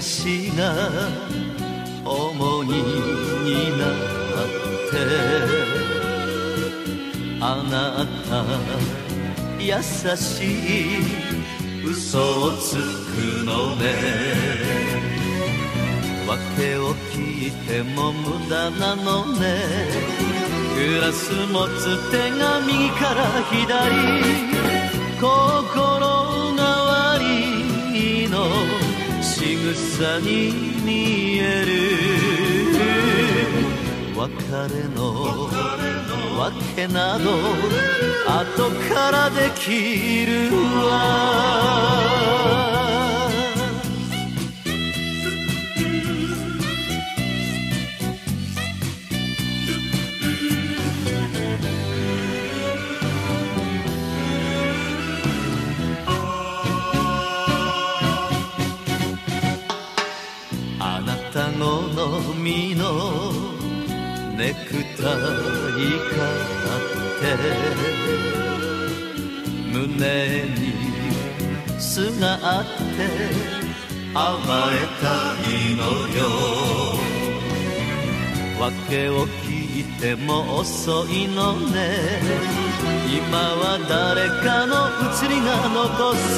しが重荷になってあなた優しい嘘をつくのね。訳を聞いても無駄なのね。グラス持つ手が右から左。心草に見える別れの訳など後からできるわ。みのネクタイ買って胸にすがあって甘えたいのよ。訳を聞いても遅いのね。今は誰かの移りが残す。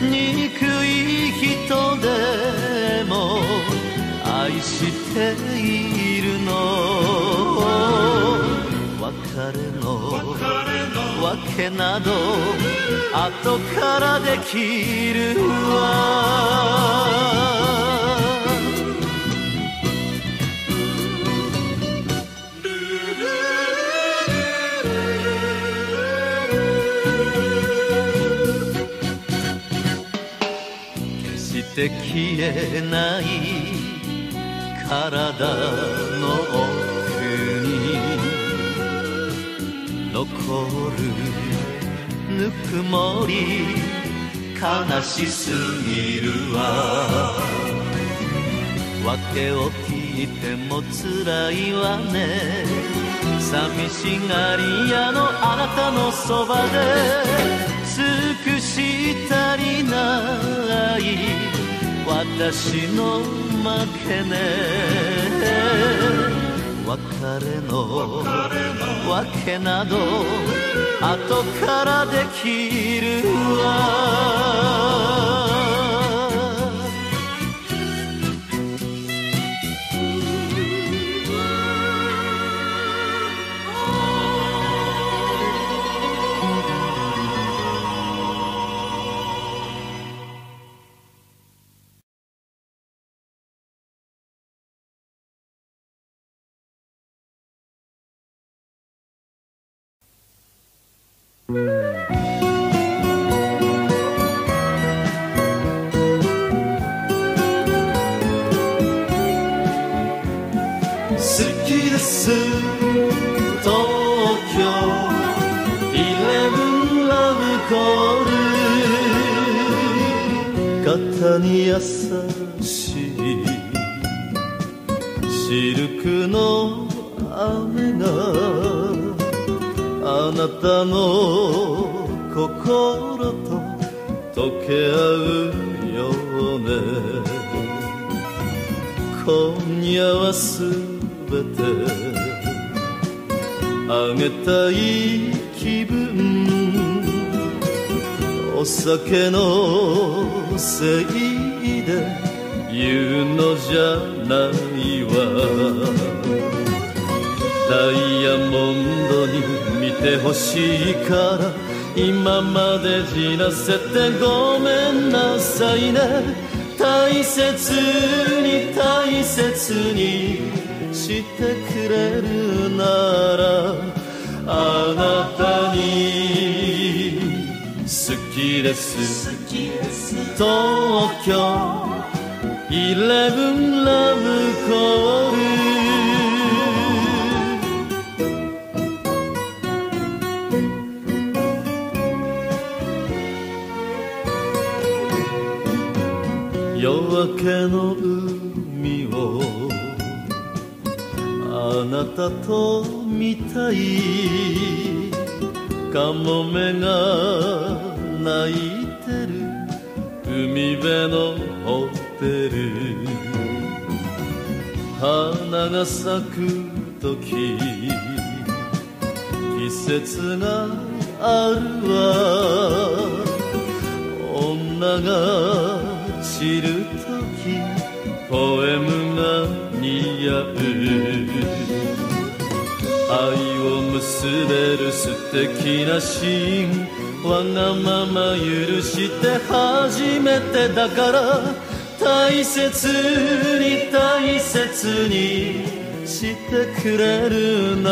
憎い人でも愛しているの。別れの訳など後からできるわ。決して消えない体の奥に残るぬくもり悲しすぎるわ。訳を聞いても辛いわね。寂しがり屋のあなたのそばで尽くし足りない。私の負けね別れの訳など後からできるわ。ール肩に優しいシルクの雨があなたの心と溶け合うようね。今夜はすべてあげたい気分。お酒のせいで言うのじゃないわ。ダイヤモンドに見てほしいから今までじらせてごめんなさいね。大切に大切にしてくれるならあなたに好きです。東京イレブンラブコール夜明けの海をあなたと見たい。カモメが鳴いてる。海辺のホテてる花が咲く時。季節があるわ。女が散る時。ポエムが似合う。愛を結べる素敵なシーン。わがまま許して初めてだから大切に大切にしてくれるな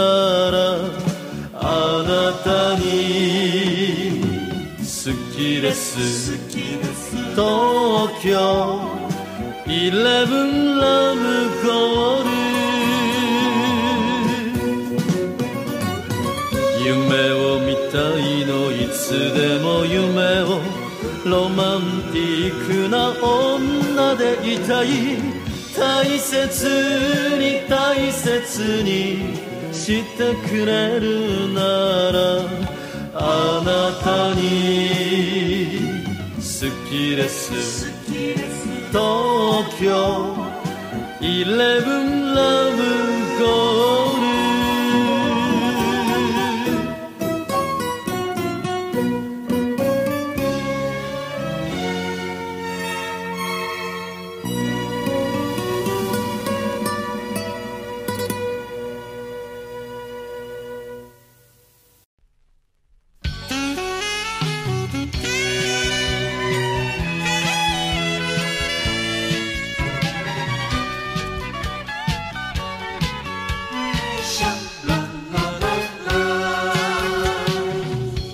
らあなたに好きです。東京イレブンラブコーつでも夢をロマンティックな女でいたい。大切に大切にしてくれるならあなたに。好きです。東京イレブンラブ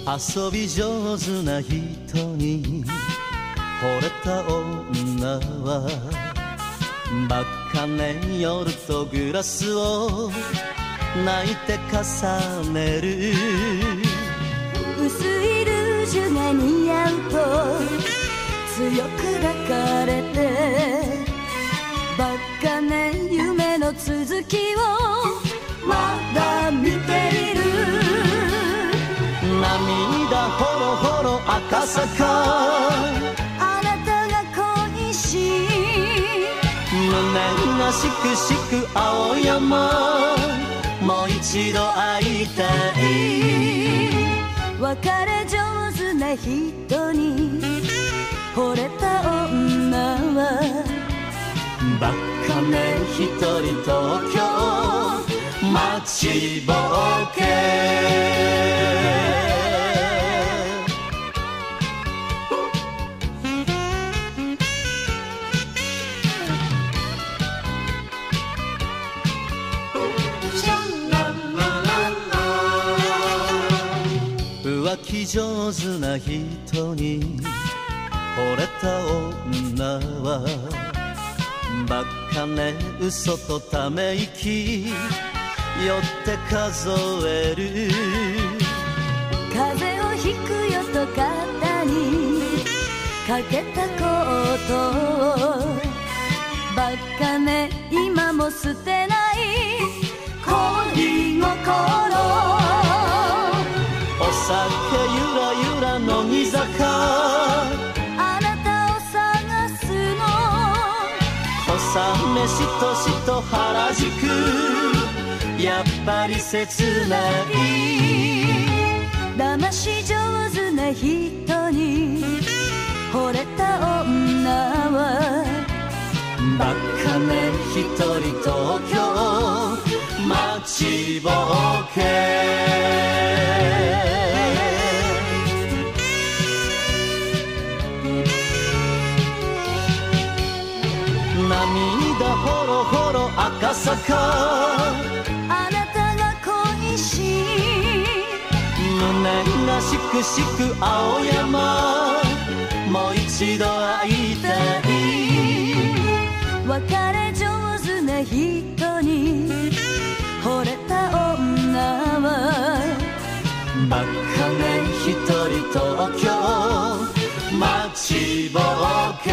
遊び上手な人に惚れた女はバカね夜とグラスを泣いて重ねる。薄いルージュが似合うと強く抱かれてバカね夢の続きをまだ涙ほろほろ赤坂。あなたが恋しい。胸がしくしく青山。もう一度会いたい。別れ上手な人に。惚れた女は。バカね一人東京。待ちぼうけ浮気上手な人に惚れた女はバカね嘘とため息寄って数える。風邪をひくよと肩にかけたコートを。バカね今も捨てないゆらゆら乃木坂あなたを探すの。小雨しとしと原宿。やっぱり切ない。騙し上手な人に。惚れた女は。バカね一人東京。待ちぼうけ涙ほろほろ赤坂。あなたが恋しい胸がしくしく青山。もう一度会いたい。別れ上手な人に。惚れた女は。バカね一人東京。待ちぼうけ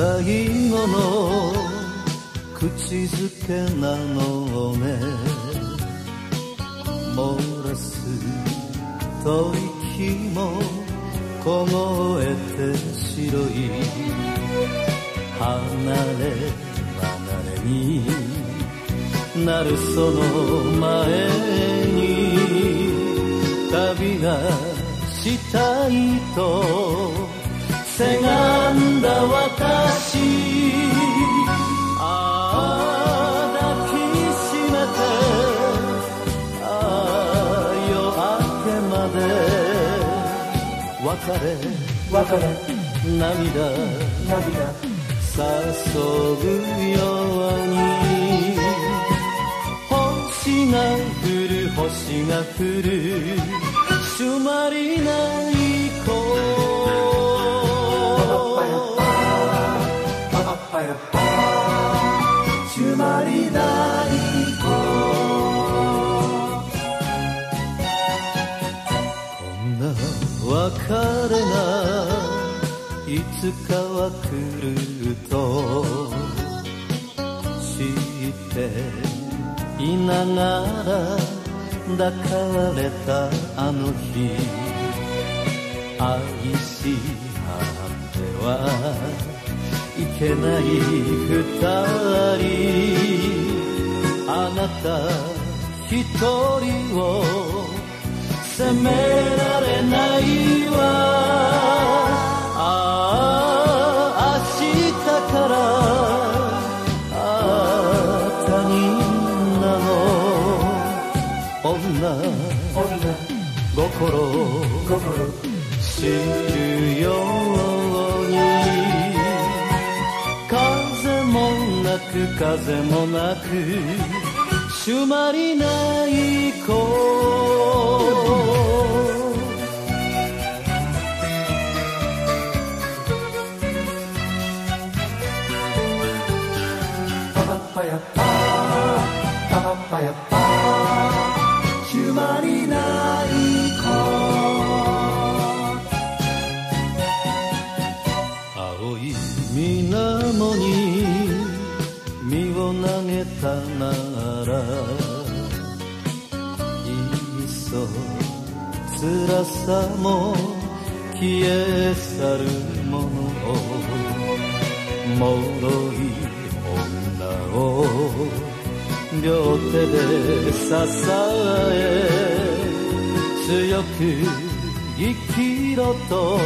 最後の口づけなのね漏らす吐息も凍えて白い離れ離れになるその前に旅がしたいとせがんだ私ああ抱きしめて。ああ夜明けまで。別れ。別れ。涙。涙。注ぐように。星が降る星が降る。シュマリないシュマリない子こんな別れがいつかは来ると知っていながら抱かれたあの日。愛し合ってはけない二人あなた一人を責められないわ。ああ明日からああ他人なの。女女心心く風もなくシュマリない子さも消え去るものを脆い女を両手で支え強く生きろと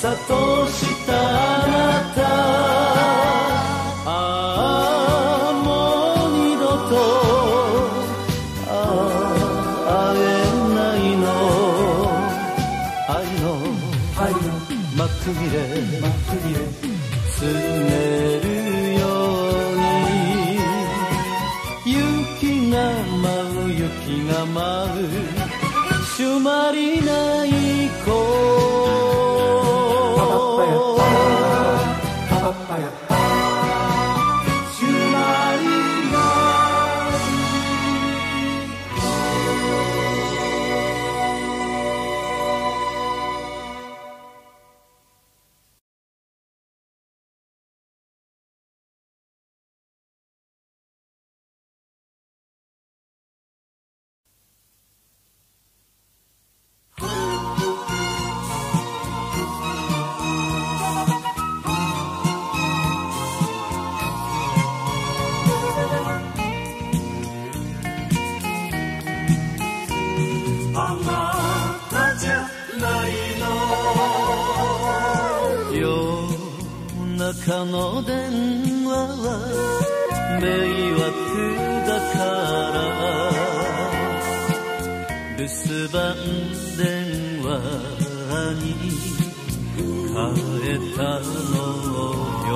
諭したあなたシュマリないの電話は迷惑だから留守番電話に変えたのよ。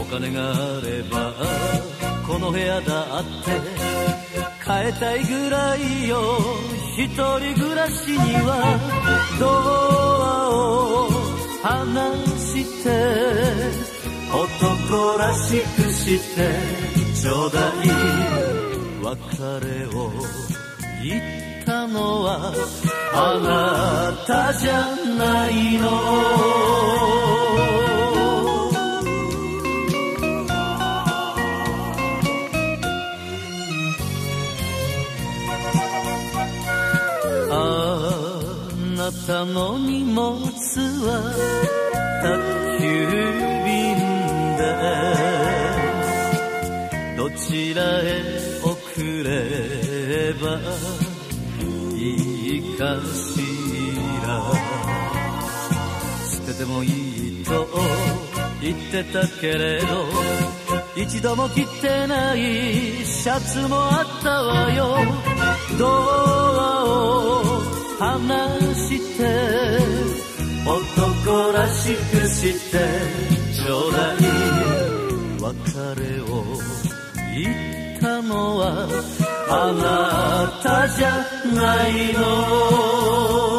お金があればこの部屋だって変えたいぐらいよ。一人暮らしにはドアを離して男らしくしてちょうだい。別れを言ったのはあなたじゃないの。あなたの荷物はどちらへ送ればいいかしら。捨ててもいいと言ってたけれど一度も着てないシャツもあったわよ。ドアを離して男らしくしてちょうだい別れを言ったのはあなたじゃないの。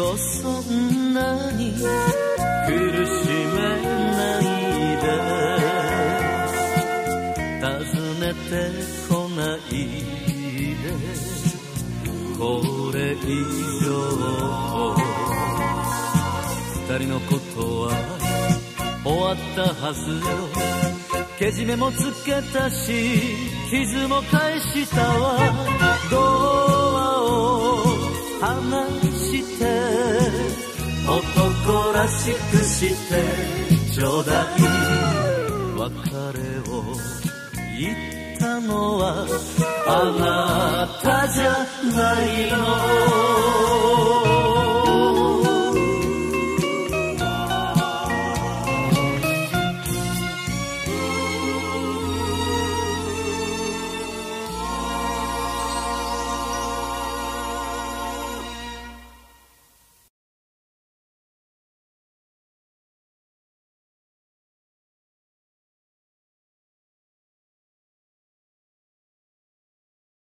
をそんなに苦しめないで。尋ねてこないで。これ以上。二人のことは終わったはずよ。けじめもつけたし傷も返したわ。ドアを離して男らしくしてちょうだい。別れを言ったのはあなたじゃないの。